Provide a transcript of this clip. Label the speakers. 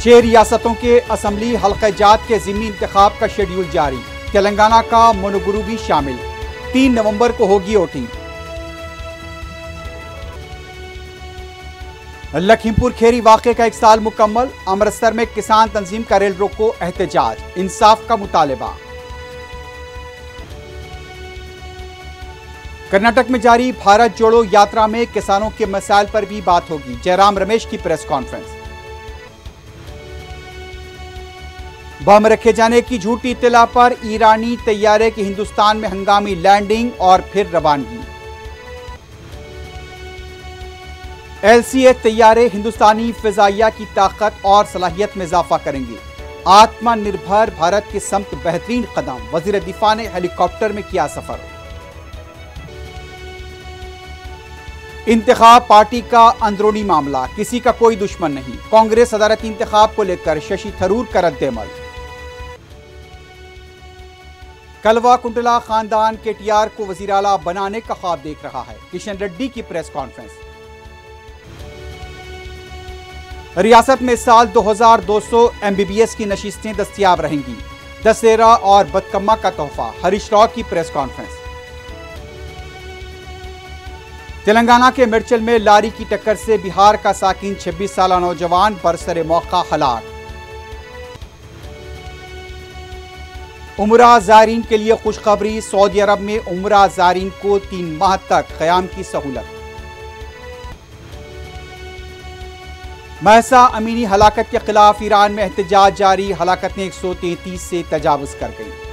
Speaker 1: छह रियासतों के असम्बली हल्का जात के जिमनी इंतखाब का शेड्यूल जारी। तेलंगाना का मोनोगुरु भी शामिल। तीन नवंबर को होगी वोटिंग। लखीमपुर खेरी वाक़े का एक साल मुकम्मल। अमृतसर में किसान तंजीम का रेल रोको एहतजाज। इंसाफ का मुतालबा। कर्नाटक में जारी भारत जोड़ो यात्रा में किसानों के मसाइल पर भी बात होगी। जयराम रमेश की प्रेस कॉन्फ्रेंस। बम रखे जाने की झूठी इतला पर ईरानी तैयारे की हिंदुस्तान में हंगामी लैंडिंग और फिर रवानगी। एलसीए तैयारे हिंदुस्तानी फिजाइया की ताकत और सलाहियत में इजाफा करेंगे। आत्मनिर्भर भारत के समत बेहतरीन कदम, वज़ीर दिफा ने हेलीकॉप्टर में किया सफ़र। इंतखा पार्टी का अंदरूनी मामला, किसी का कोई दुश्मन नहीं। कांग्रेस सदारती इंतखाब को लेकर शशि थरूर का रद्दमल। कलवा कुंडला खानदान के टीआर को वज़ीर अला बनाने का ख्वाब देख रहा है। किशन रेड्डी की प्रेस कॉन्फ्रेंस। रियासत में साल 2200 एमबीबीएस की नशिस्तें दस्तियाब रहेंगी। दशहरा और बदकम्मा का तोहफा, हरीश राव की प्रेस कॉन्फ्रेंस। तेलंगाना के मिर्चल में लारी की टक्कर से बिहार का साकिन 26 साल नौजवान बरसरे मौका हलाक। उमरा जारीन के लिए खुशखबरी, सऊदी अरब में उमरा जारीन को तीन माह तक क्याम की सहूलत। महसा अमीनी हलाकत के खिलाफ ईरान में एहतजाज जारी, हलाकत ने एक सौ तैंतीस से तजावज़ कर गई।